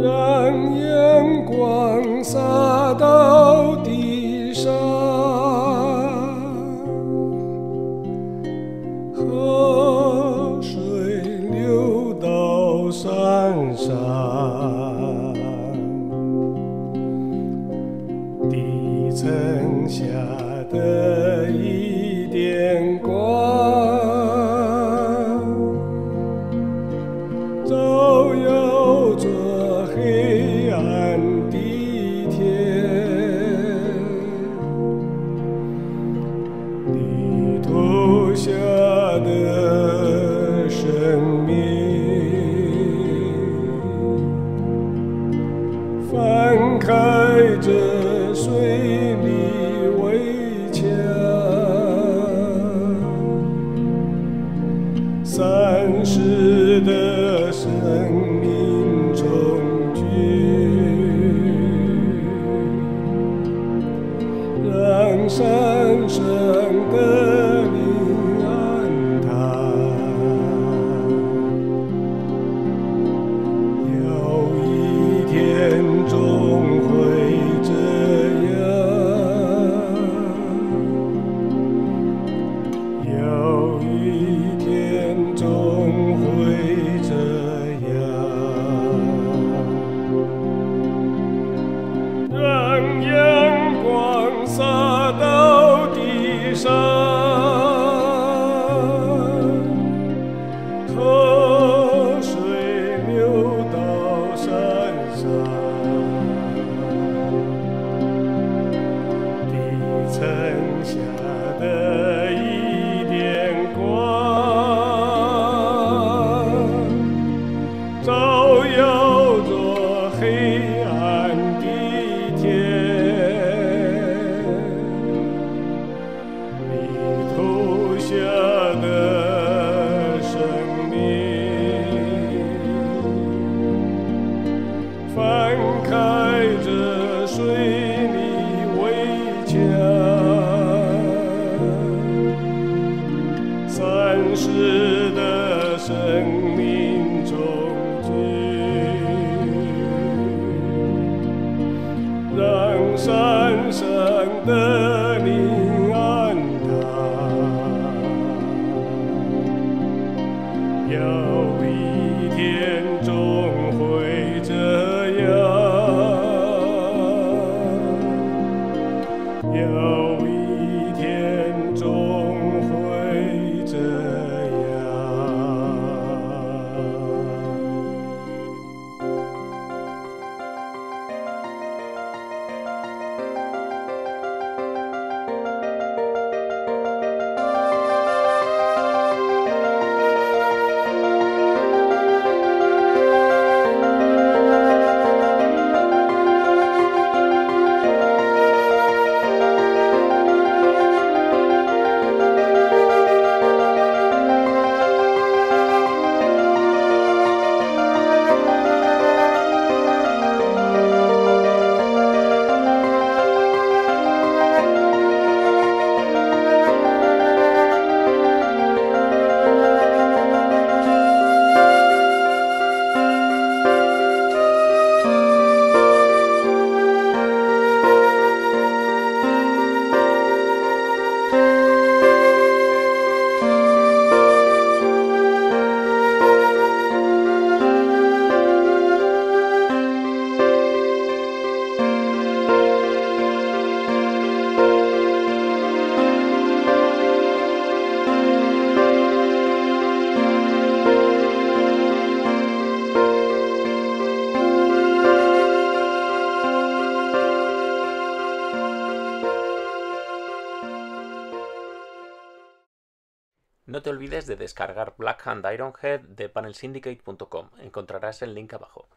让阳光洒到地上，河你曾下的一点光，照耀着黑暗的天。地图下的生命，翻开这水泥围墙，三世的生命重聚。让山上的河水流到山上，地层下 No te olvides de descargar Black Hand Ironhead de panelsyndicate.com. Encontrarás el link abajo.